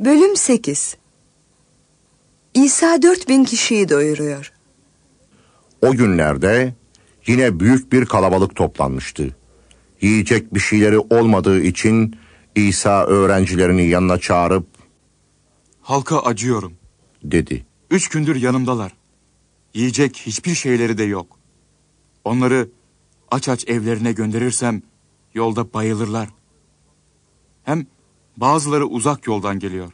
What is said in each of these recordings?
Bölüm 8 İsa 4000 kişiyi doyuruyor. O günlerde yine büyük bir kalabalık toplanmıştı. Yiyecek bir şeyleri olmadığı için İsa öğrencilerini yanına çağırıp Halka acıyorum. dedi. Üç gündür yanımdalar. Yiyecek hiçbir şeyleri de yok. Onları aç aç evlerine gönderirsem yolda bayılırlar. Hem bazıları uzak yoldan geliyor.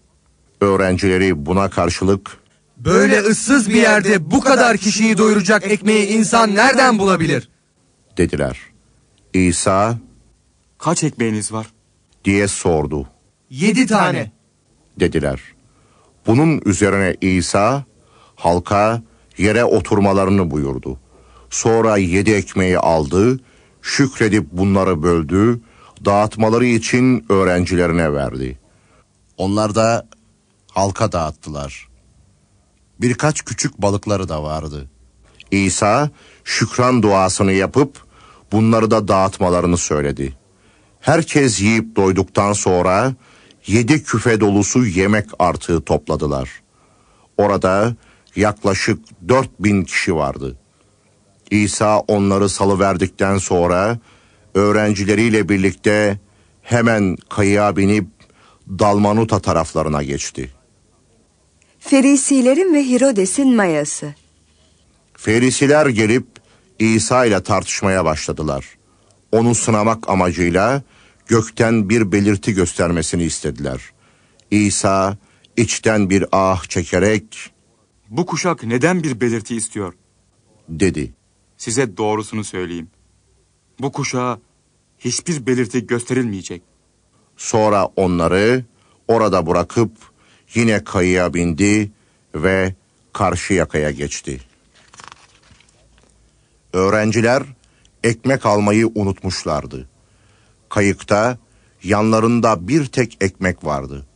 Öğrencileri buna karşılık Böyle ıssız bir yerde bu kadar kişiyi doyuracak ekmeği insan nereden bulabilir? dediler. İsa Kaç ekmeğiniz var? diye sordu. Yedi tane. dediler. Bunun üzerine İsa halka yere oturmalarını buyurdu. Sonra yedi ekmeği aldı, şükredip bunları böldü, dağıtmaları için öğrencilerine verdi. Onlar da halka dağıttılar. Birkaç küçük balıkları da vardı. İsa şükran duasını yapıp bunları da dağıtmalarını söyledi. Herkes yiyip doyduktan sonra yedi küfe dolusu yemek artığı topladılar. Orada yaklaşık dört bin kişi vardı. İsa onları salıverdikten sonra öğrencileriyle birlikte hemen kayığa binip Dalmanuta taraflarına geçti. Ferisilerin ve Hirodes'in mayası. Ferisiler gelip İsa ile tartışmaya başladılar. Onu sınamak amacıyla gökten bir belirti göstermesini istediler. İsa içten bir ah çekerek Bu kuşak neden bir belirti istiyor? dedi. Size doğrusunu söyleyeyim. Bu kuşağa hiçbir belirti gösterilmeyecek. Sonra onları orada bırakıp yine kayığa bindi ve karşı yakaya geçti. Öğrenciler ekmek almayı unutmuşlardı. Kayıkta yanlarında bir tek ekmek vardı.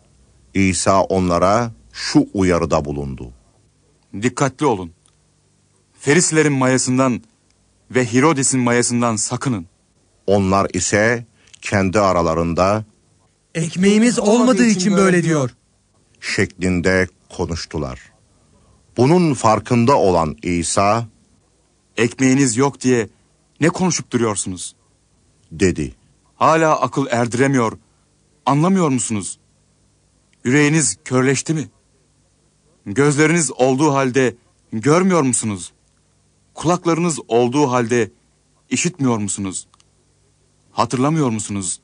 İsa onlara şu uyarıda bulundu. Dikkatli olun. Ferislerin mayasından ve Hirodes'in mayasından sakının. Onlar ise kendi aralarında Ekmeğimiz olmadığı için böyle diyor. şeklinde konuştular. Bunun farkında olan İsa Ekmeğiniz yok diye ne konuşup duruyorsunuz? dedi. Hala akıl erdiremiyor. Anlamıyor musunuz? Yüreğiniz körleşti mi? Gözleriniz olduğu halde görmüyor musunuz? Kulaklarınız olduğu halde işitmiyor musunuz? Hatırlamıyor musunuz?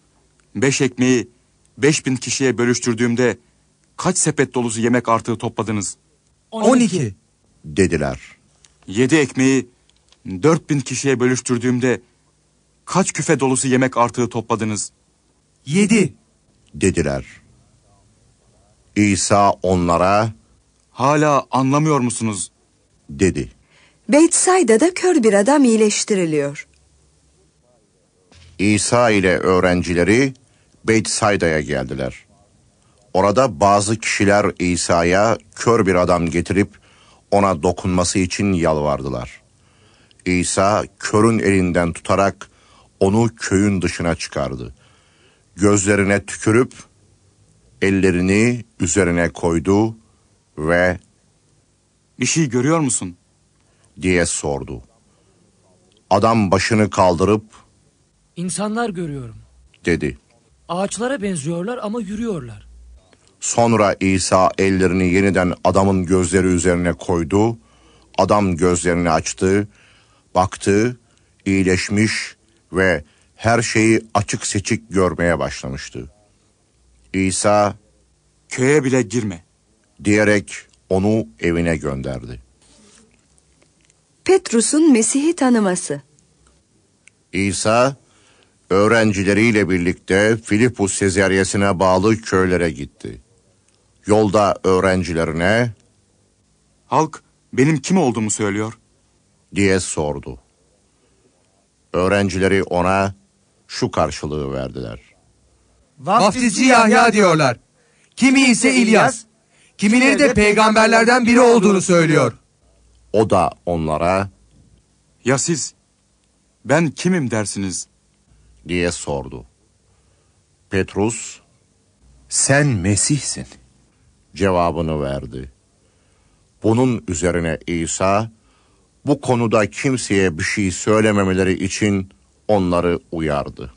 Beş ekmeği beş bin kişiye bölüştürdüğümde kaç sepet dolusu yemek artığı topladınız? 12. dediler. Yedi ekmeği dört bin kişiye bölüştürdüğümde kaç küfe dolusu yemek artığı topladınız? 7. dediler. İsa onlara Hala anlamıyor musunuz? dedi. Beytsayda'da kör bir adam iyileştiriliyor. İsa ile öğrencileri Beytsayda'ya geldiler. Orada bazı kişiler İsa'ya kör bir adam getirip ona dokunması için yalvardılar. İsa körün elinden tutarak onu köyün dışına çıkardı. Gözlerine tükürüp ellerini üzerine koydu ve Bir şey görüyor musun? Diye sordu. Adam başını kaldırıp İnsanlar görüyorum. dedi. Ağaçlara benziyorlar ama yürüyorlar. Sonra İsa ellerini yeniden adamın gözleri üzerine koydu. Adam gözlerini açtı, baktı, iyileşmiş ve her şeyi açık seçik görmeye başlamıştı. İsa Köye bile girme. diyerek onu evine gönderdi. Petrus'un Mesih'i tanıması. İsa öğrencileriyle birlikte Filipus Sezaryası'na bağlı köylere gitti. Yolda öğrencilerine Halk benim kim olduğumu söylüyor. diye sordu. Öğrencileri ona şu karşılığı verdiler. Vaftizci Yahya diyorlar. Kimi ise İlyas, kimileri de peygamberlerden biri olduğunu söylüyor. O da onlara Ya siz? Ben kimim dersiniz? diye sordu. Petrus, sen Mesih'sin cevabını verdi. Bunun üzerine İsa bu konuda kimseye bir şey söylememeleri için onları uyardı.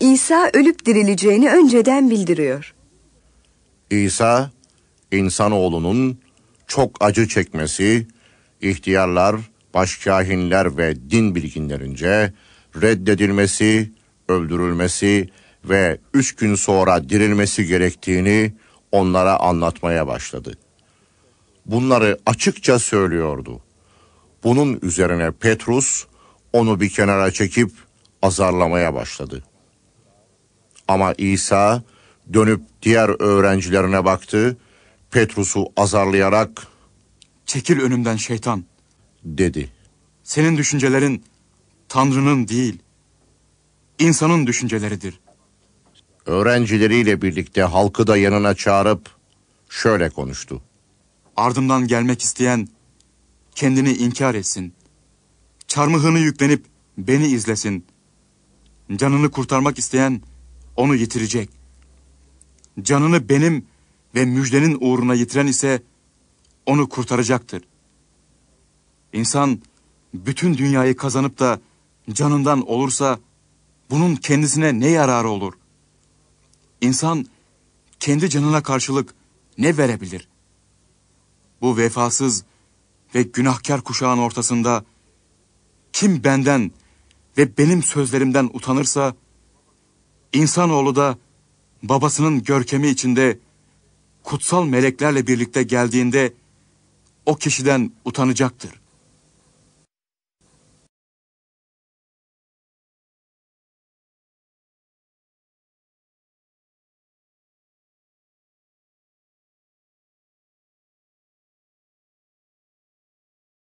İsa ölüp dirileceğini önceden bildiriyor. İsa, insanoğlunun çok acı çekmesi, ihtiyarlar, başkahinler ve din bilginlerince reddedilmesi, öldürülmesi ve üç gün sonra dirilmesi gerektiğini onlara anlatmaya başladı. Bunları açıkça söylüyordu. Bunun üzerine Petrus onu bir kenara çekip azarlamaya başladı. Ama İsa dönüp diğer öğrencilerine baktı, Petrus'u azarlayarak Çekil önümden şeytan. dedi. Senin düşüncelerin Tanrı'nın değil, insanın düşünceleridir. Öğrencileriyle birlikte halkı da yanına çağırıp şöyle konuştu. Ardımdan gelmek isteyen kendini inkar etsin. Çarmıhını yüklenip beni izlesin. Canını kurtarmak isteyen onu yitirecek. Canını benim ve müjdenin uğruna yitiren ise onu kurtaracaktır. İnsan bütün dünyayı kazanıp da canından olursa bunun kendisine ne yararı olur? İnsan kendi canına karşılık ne verebilir? Bu vefasız ve günahkar kuşağın ortasında kim benden ve benim sözlerimden utanırsa insanoğlu da babasının görkemi içinde kutsal meleklerle birlikte geldiğinde o kişiden utanacaktır.